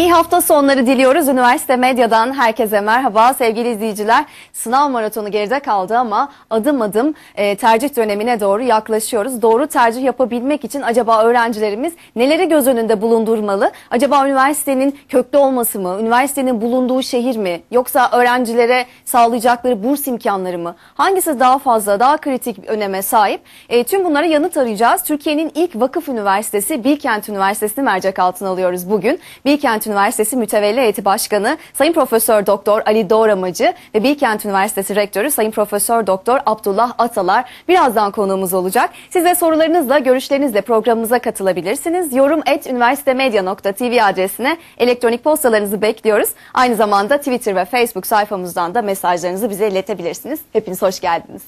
İyi hafta sonları diliyoruz. Üniversite Medya'dan herkese merhaba sevgili izleyiciler. Sınav maratonu geride kaldı ama adım adım e, tercih dönemine doğru yaklaşıyoruz. Doğru tercih yapabilmek için acaba öğrencilerimiz neleri göz önünde bulundurmalı? Acaba üniversitenin köklü olması mı? Üniversitenin bulunduğu şehir mi? Yoksa öğrencilere sağlayacakları burs imkanları mı? Hangisi daha fazla, daha kritik öneme sahip? E, tüm bunlara yanıt arayacağız. Türkiye'nin ilk vakıf üniversitesi Bilkent Üniversitesi'ni mercek altına alıyoruz bugün. Bilkent Üniversitesi Mütevelli Heyeti Başkanı Sayın Profesör Doktor Ali Doğramacı ve Bilkent Üniversitesi Rektörü Sayın Profesör Doktor Abdullah Atalar birazdan konuğumuz olacak. Siz de sorularınızla, görüşlerinizle programımıza katılabilirsiniz. Yorum et üniversitemedya.tv adresine elektronik postalarınızı bekliyoruz. Aynı zamanda Twitter ve Facebook sayfamızdan da mesajlarınızı bize iletebilirsiniz. Hepiniz hoş geldiniz.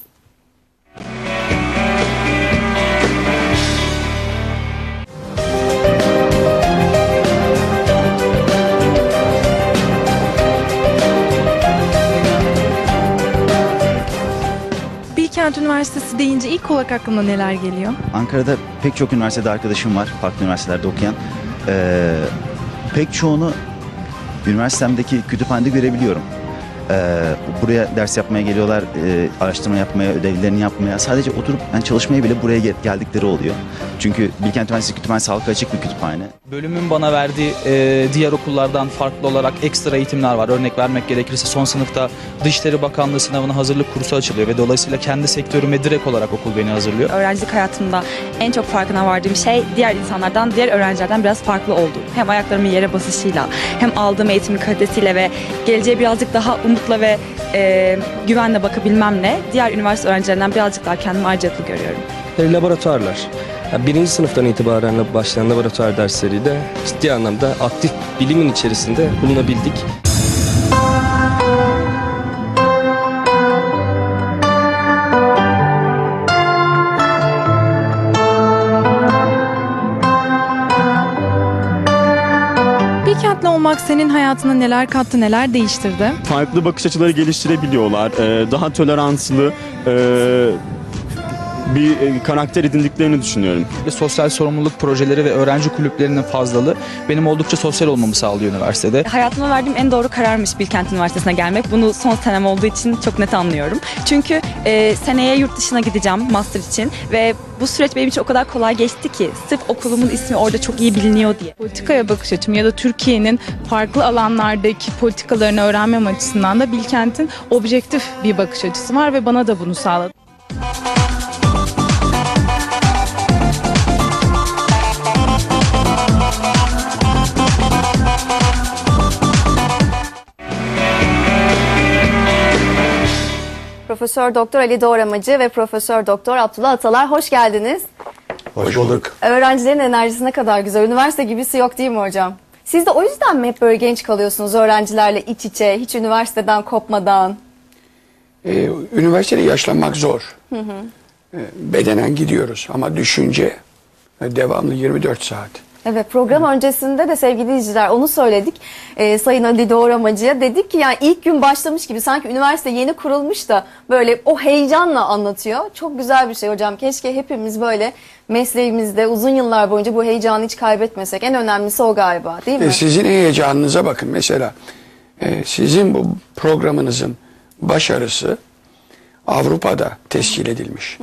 Bilkent Üniversitesi deyince ilk olarak aklına neler geliyor? Ankara'da pek çok üniversitede arkadaşım var, farklı üniversitelerde okuyan. Ee, pek çoğunu üniversitemdeki kütüphanede görebiliyorum. Ee, buraya ders yapmaya geliyorlar, e, araştırma yapmaya, ödevlerini yapmaya, sadece oturup yani çalışmaya bile buraya gel- geldikleri oluyor. Çünkü Bilkent Üniversitesi kütüphanesi halka açık bir kütüphane. Bölümün bana verdiği e, diğer okullardan farklı olarak ekstra eğitimler var. Örnek vermek gerekirse son sınıfta Dışişleri Bakanlığı sınavına hazırlık kursu açılıyor ve dolayısıyla kendi sektörüme direkt olarak okul beni hazırlıyor. öğrencilik hayatımda en çok farkına vardığım şey diğer insanlardan, diğer öğrencilerden biraz farklı olduğum. Hem ayaklarımın yere basışıyla, hem aldığım eğitimin kalitesiyle ve geleceğe birazcık daha umutla ve e, güvenle bakabilmemle diğer üniversite öğrencilerinden birazcık daha kendimi ayrıcalıklı görüyorum. E, laboratuvarlar. Birinci sınıftan itibaren başlayan laboratuvar dersleriyle ciddi anlamda aktif bilimin içerisinde bulunabildik. Olmak senin hayatına neler kattı, neler değiştirdi? farklı bakış açıları geliştirebiliyorlar. Daha toleranslı bir e, karakter edindiklerini düşünüyorum. Sosyal sorumluluk projeleri ve öğrenci kulüplerinin fazlalığı benim oldukça sosyal olmamı sağlıyor üniversitede. Hayatıma verdiğim en doğru kararmış Bilkent Üniversitesi'ne gelmek. Bunu son senem olduğu için çok net anlıyorum. Çünkü e, seneye yurt dışına gideceğim master için ve bu süreç benim için o kadar kolay geçti ki sırf okulumun ismi orada çok iyi biliniyor diye. politikaya bakış açım ya da Türkiye'nin farklı alanlardaki politikalarını öğrenmem açısından da Bilkent'in objektif bir bakış açısı var ve bana da bunu sağladı. Profesör Doktor Ali Doğramacı ve Profesör Doktor Abdullah Atalar hoş geldiniz. Hoş bulduk. Öğrencilerin enerjisi ne kadar güzel. Üniversite gibisi yok değil mi hocam? Siz de o yüzden mi hep böyle genç kalıyorsunuz öğrencilerle iç içe, hiç üniversiteden kopmadan? Ee, üniversitede yaşlanmak zor. Ee, bedenen gidiyoruz ama düşünce e, devamlı 24 saat. Evet program öncesinde de sevgili izleyiciler onu söyledik. Ee, Sayın Ali Doğramacı'ya dedik ki yani ilk gün başlamış gibi sanki üniversite yeni kurulmuş da böyle o heyecanla anlatıyor. Çok güzel bir şey hocam. Keşke hepimiz böyle mesleğimizde uzun yıllar boyunca bu heyecanı hiç kaybetmesek. En önemlisi o galiba değil mi? E, sizin heyecanınıza bakın. Mesela e, sizin bu programınızın başarısı Avrupa'da teşkil edilmiş.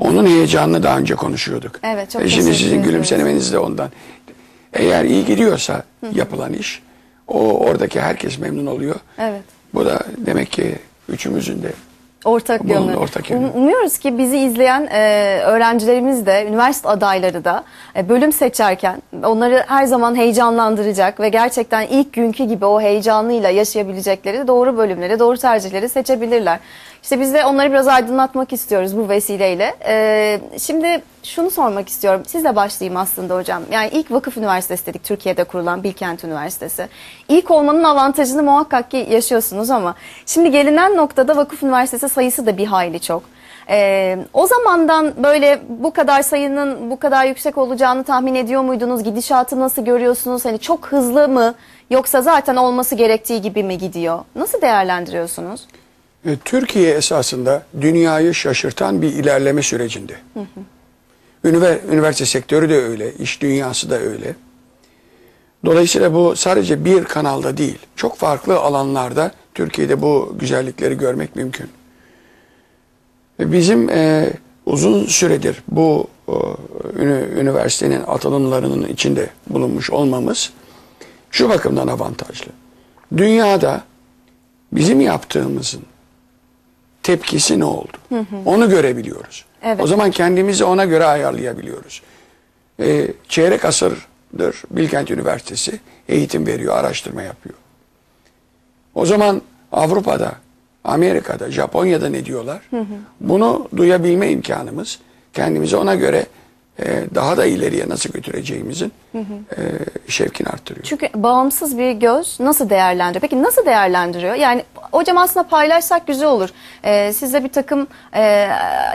Onun heyecanını daha önce konuşuyorduk. Evet, çok E, şimdi sizin gülümsemeniz de ondan. Eğer iyi gidiyorsa yapılan iş, o oradaki herkes memnun oluyor. Evet. Bu da demek ki üçümüzün de Ortak Bunun yanı. ortak yanı. Um- Umuyoruz ki bizi izleyen e, öğrencilerimiz de, üniversite adayları da e, bölüm seçerken onları her zaman heyecanlandıracak ve gerçekten ilk günkü gibi o heyecanıyla yaşayabilecekleri doğru bölümleri, doğru tercihleri seçebilirler. İşte biz de onları biraz aydınlatmak istiyoruz bu vesileyle. E, şimdi şunu sormak istiyorum. Sizle başlayayım aslında hocam. Yani ilk vakıf üniversitesi dedik Türkiye'de kurulan Bilkent Üniversitesi. İlk olmanın avantajını muhakkak ki yaşıyorsunuz ama şimdi gelinen noktada vakıf üniversitesi sayısı da bir hayli çok. Ee, o zamandan böyle bu kadar sayının bu kadar yüksek olacağını tahmin ediyor muydunuz? Gidişatı nasıl görüyorsunuz? Hani çok hızlı mı yoksa zaten olması gerektiği gibi mi gidiyor? Nasıl değerlendiriyorsunuz? E, Türkiye esasında dünyayı şaşırtan bir ilerleme sürecinde. Üniver- üniversite sektörü de öyle, iş dünyası da öyle. Dolayısıyla bu sadece bir kanalda değil, çok farklı alanlarda Türkiye'de bu güzellikleri görmek mümkün. Ve Bizim e, uzun süredir bu e, üniversitenin atılımlarının içinde bulunmuş olmamız şu bakımdan avantajlı. Dünyada bizim yaptığımızın tepkisi ne oldu? Onu görebiliyoruz. Evet. O zaman kendimizi ona göre ayarlayabiliyoruz. Ee, çeyrek asırdır Bilkent Üniversitesi eğitim veriyor, araştırma yapıyor. O zaman Avrupa'da, Amerika'da, Japonya'da ne diyorlar? Bunu duyabilme imkanımız kendimizi ona göre e, daha da ileriye nasıl götüreceğimizin e, şevkini arttırıyor. Çünkü bağımsız bir göz nasıl değerlendiriyor? Peki nasıl değerlendiriyor? Yani hocam aslında paylaşsak güzel olur. Ee, sizde bir takım e,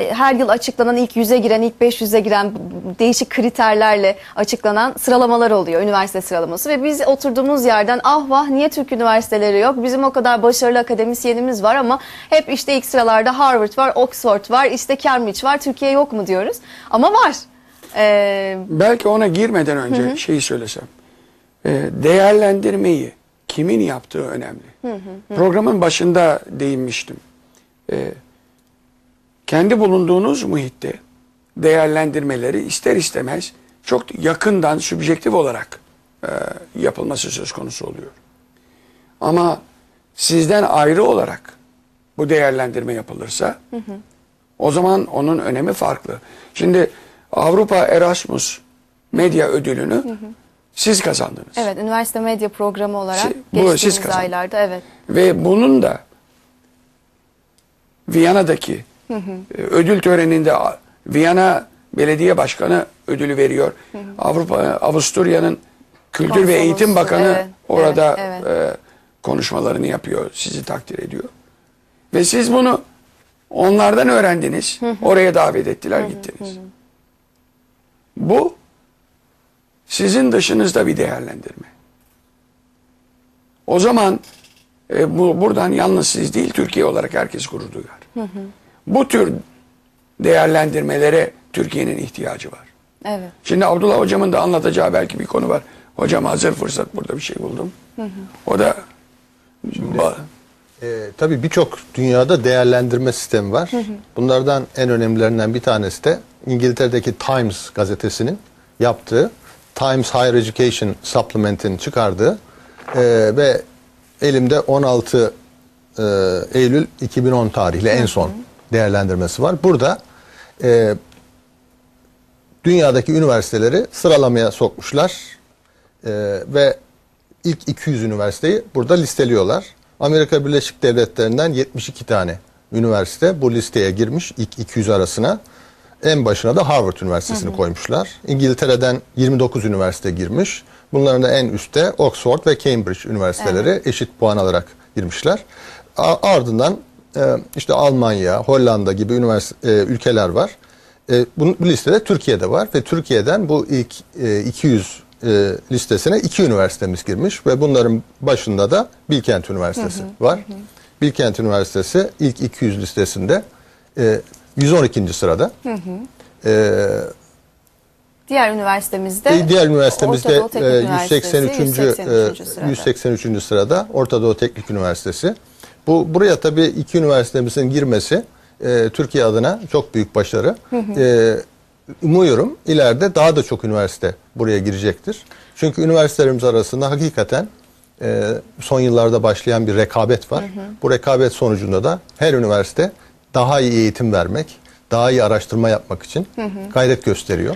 her yıl açıklanan ilk yüze giren, ilk 500'e giren değişik kriterlerle açıklanan sıralamalar oluyor. Üniversite sıralaması ve biz oturduğumuz yerden ah vah niye Türk üniversiteleri yok? Bizim o kadar başarılı akademisyenimiz var ama hep işte ilk sıralarda Harvard var, Oxford var, işte Cambridge var. Türkiye yok mu diyoruz? Ama var. Ee, Belki ona girmeden önce şeyi söylesem. Ee, değerlendirmeyi kimin yaptığı önemli. Programın başında değinmiştim. Ee, kendi bulunduğunuz muhitte değerlendirmeleri ister istemez çok yakından sübjektif olarak e, yapılması söz konusu oluyor. Ama sizden ayrı olarak bu değerlendirme yapılırsa o zaman onun önemi farklı. Şimdi Avrupa Erasmus Medya Ödülünü siz kazandınız. evet, üniversite medya programı olarak Şey, bu siz geçtiğimiz kazandınız. aylarda evet. Ve bunun da Viyana'daki e, ödül töreninde Viyana Belediye Başkanı ödülü veriyor. Avrupa Avusturya'nın Kültür ve Eğitim Konsolosu, Bakanı evet, orada evet, evet. e, konuşmalarını yapıyor. Sizi takdir ediyor. Ve siz bunu onlardan öğrendiniz. Oraya davet ettiler gittiniz. Bu sizin dışınızda bir değerlendirme. O zaman e, bu buradan yalnız siz değil Türkiye olarak herkes gurur duyar. Bu tür değerlendirmelere Türkiye'nin ihtiyacı var. Evet. Şimdi Abdullah hocamın da anlatacağı belki bir konu var. Hocam hazır fırsat burada bir şey buldum. O da Ba- Ee, tabii birçok dünyada değerlendirme sistemi var. Bunlardan en önemlilerinden bir tanesi de İngiltere'deki Times gazetesinin yaptığı Times Higher Education Supplement'in çıkardığı e, ve elimde 16 e, Eylül 2010 tarihli en son değerlendirmesi var. Burada e, dünyadaki üniversiteleri sıralamaya sokmuşlar E, ve ilk 200 üniversiteyi burada listeliyorlar. Amerika Birleşik Devletleri'nden 72 tane üniversite bu listeye girmiş ilk 200 arasına. En başına da Harvard Üniversitesi'ni koymuşlar. İngiltere'den 29 üniversite girmiş. Bunların da en üstte Oxford ve Cambridge üniversiteleri eşit puan alarak girmişler. A- ardından e, işte Almanya, Hollanda gibi üniversite, e, ülkeler var. E, bu, bu listede Türkiye'de var ve Türkiye'den bu ilk e, 200 e, listesine iki üniversitemiz girmiş ve bunların başında da Bilkent Üniversitesi var. Bilkent Üniversitesi ilk 200 listesinde e, 112. sırada. E, Diğer üniversitemizde e, diğer üniversitemizde e, Üniversitesi, 183. 183. e, sırada. 183. sırada Orta Doğu Teknik Üniversitesi. Bu buraya tabii iki üniversitemizin girmesi e, Türkiye adına çok büyük başarı. E, umuyorum ileride daha da çok üniversite buraya girecektir. Çünkü üniversitelerimiz arasında hakikaten e, son yıllarda başlayan bir rekabet var. Bu rekabet sonucunda da her üniversite daha iyi eğitim vermek, daha iyi araştırma yapmak için gayret gösteriyor.